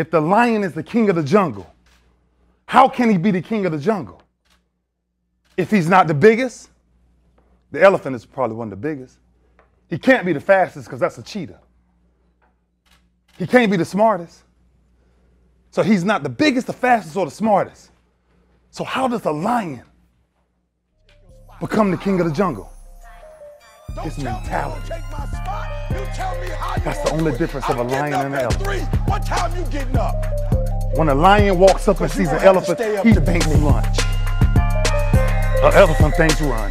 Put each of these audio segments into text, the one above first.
If the lion is the king of the jungle, how can he be the king of the jungle? If he's not the biggest, the elephant is probably one of the biggest. He can't be the fastest because that's a cheetah. He can't be the smartest. So he's not the biggest, the fastest, or the smartest. So how does a lion become the king of the jungle? His mentality. That's the only difference of a lion and an elephant. What time you getting up? When a lion walks up and sees an gonna have to elephant, he thinks lunch. An elephant thinks run.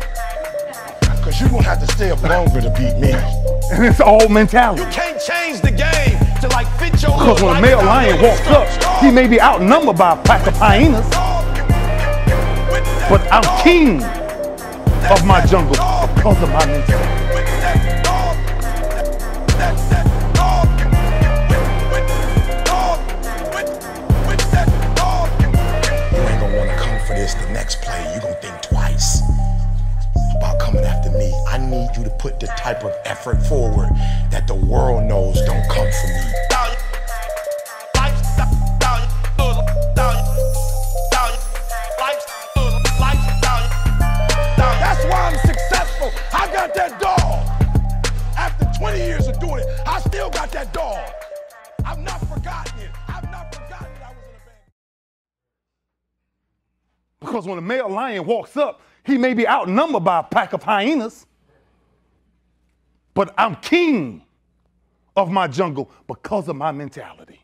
Cause you're gonna have to stay up longer to beat me. And it's all mentality. You can't change the game to like fit your Because when a male lion walks up, he may be outnumbered by a pack of hyenas, but I'm king of my jungle because of my mentality. You ain't gonna wanna come for this the next. You gonna think twice about coming after me. I need you to put the type of effort forward that the world knows don't come from me. Because when a male lion walks up, he may be outnumbered by a pack of hyenas, but I'm king of my jungle because of my mentality.